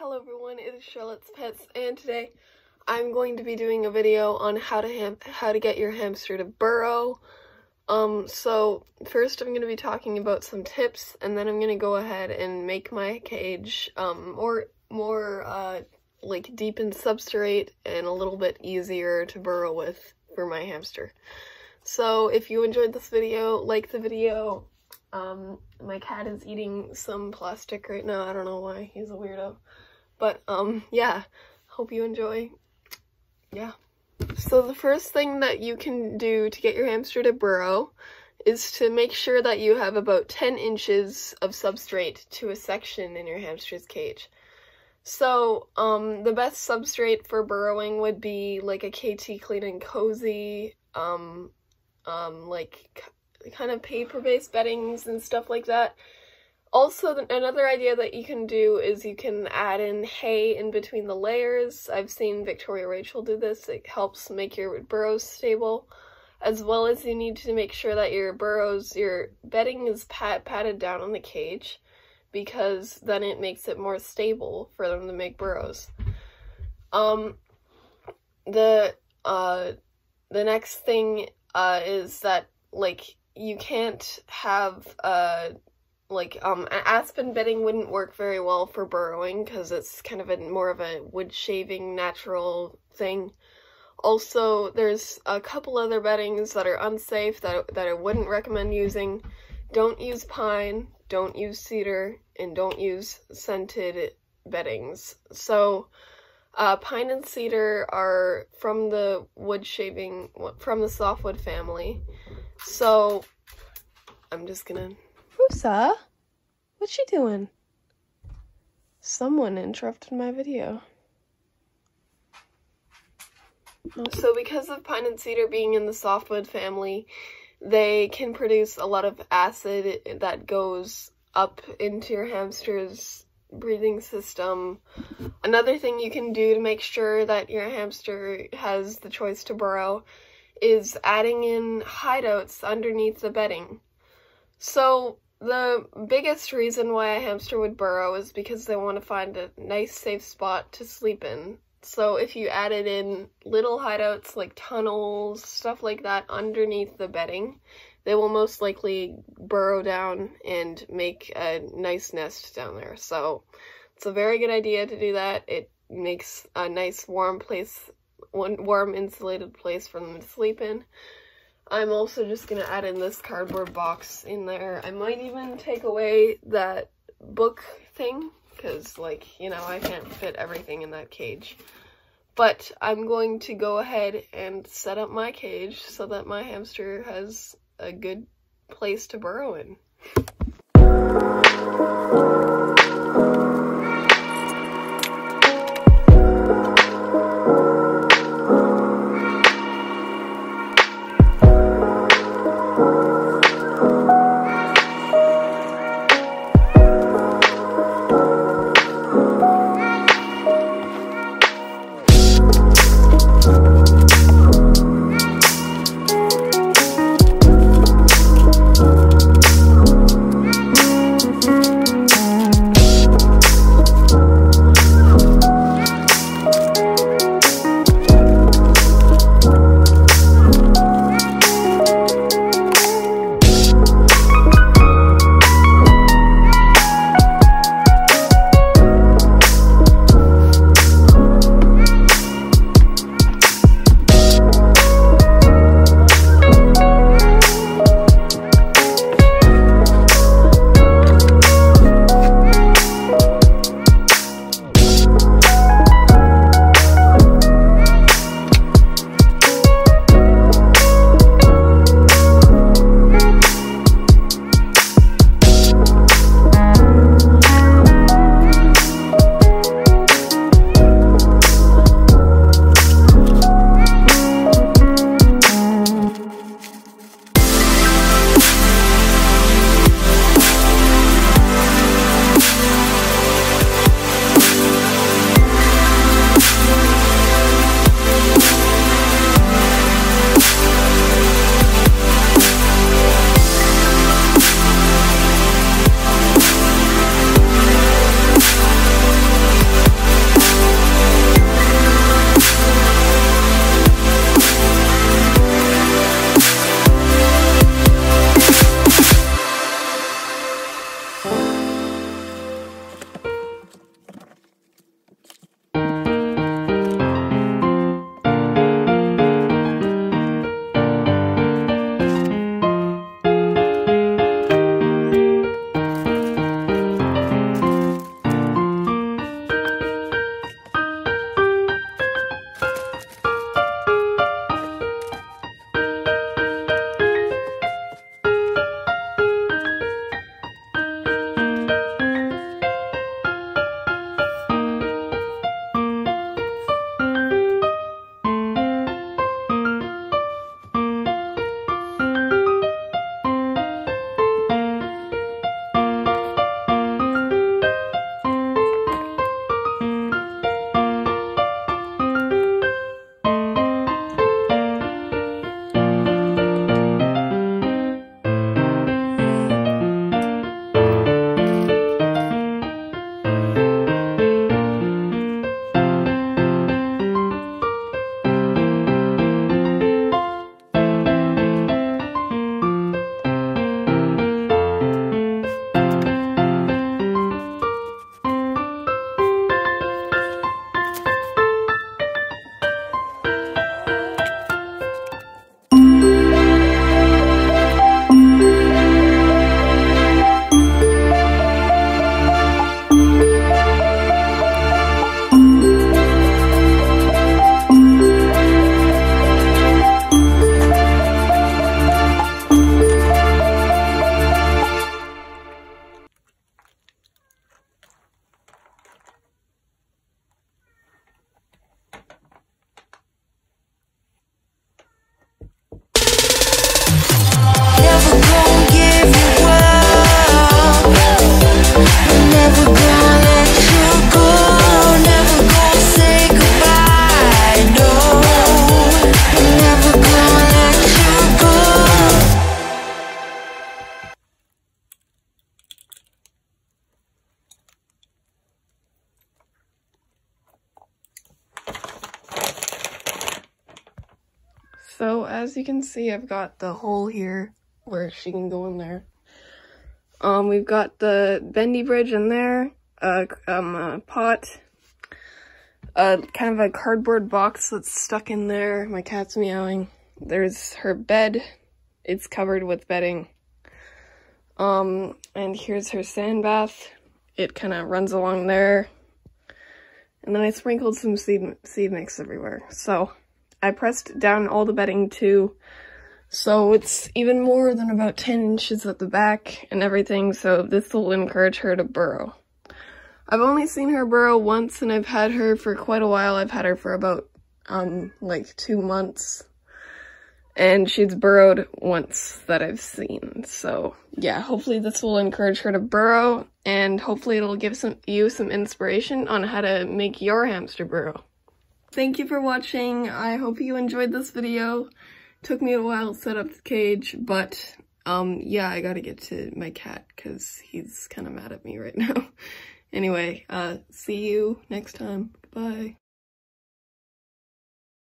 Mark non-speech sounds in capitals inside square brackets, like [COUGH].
Hello everyone, it is Charlotte's Pets, and today I'm going to be doing a video on how to how to get your hamster to burrow. Um, so first I'm going to be talking about some tips, and then I'm going to go ahead and make my cage um, more more uh, like deep in substrate and a little bit easier to burrow with for my hamster. So if you enjoyed this video, like the video, um, my cat is eating some plastic right now. I don't know why. He's a weirdo. But, um, yeah. Hope you enjoy. Yeah. So the first thing that you can do to get your hamster to burrow is to make sure that you have about 10 inches of substrate to a section in your hamster's cage. So, um, the best substrate for burrowing would be like a Kaytee Clean and Cozy, um, um, like kind of paper-based beddings and stuff like that. Also, another idea that you can do is you can add in hay in between the layers. I've seen Victoria Raechel do this. It helps make your burrows stable. As well as you need to make sure that your burrows, your bedding is pat patted down on the cage because then it makes it more stable for them to make burrows. Um, the, uh, the next thing, uh, is that, like, you can't have uh like um aspen bedding wouldn't work very well for burrowing because it's kind of a more of a wood shaving natural thing. Also, there's a couple other beddings that are unsafe that that I wouldn't recommend using. Don't use pine, don't use cedar, and don't use scented beddings. So, uh, pine and cedar are from the wood shaving, from the softwood family. So, I'm just gonna... Rusa? What's she doing? Someone interrupted my video. So because of pine and cedar being in the softwood family, they can produce a lot of acid that goes up into your hamster's breathing system. Another thing you can do to make sure that your hamster has the choice to burrow is adding in hideouts underneath the bedding. So the biggest reason why a hamster would burrow is because they want to find a nice safe spot to sleep in. So if you added in little hideouts like tunnels, stuff like that underneath the bedding, they will most likely burrow down and make a nice nest down there. So it's a very good idea to do that. It makes a nice warm place one warm insulated place for them to sleep in. I'm also just gonna add in this cardboard box in there. I might even take away that book thing because like, you know, I can't fit everything in that cage. But I'm going to go ahead and set up my cage so that my hamster has a good place to burrow in. As you can see, I've got the hole here where she can go in there. Um, we've got the bendy bridge in there, um, a pot, a kind of a cardboard box that's stuck in there. My cat's meowing. There's her bed. It's covered with bedding. Um, and here's her sand bath. It kind of runs along there. And then I sprinkled some seed, seed mix everywhere. So I pressed down all the bedding too. So it's even more than about 10 inches at the back and everything. So this will encourage her to burrow. I've only seen her burrow once and I've had her for quite a while. I've had her for about, um, like two months and she's burrowed once that I've seen. So yeah, hopefully this will encourage her to burrow and hopefully it'll give some you some inspiration on how to make your hamster burrow. Thank you for watching. I hope you enjoyed this video. Took me a while to set up the cage, but um yeah, I gotta get to my cat because he's kind of mad at me right [LAUGHS] now. anyway, uh, see you next time. Bye.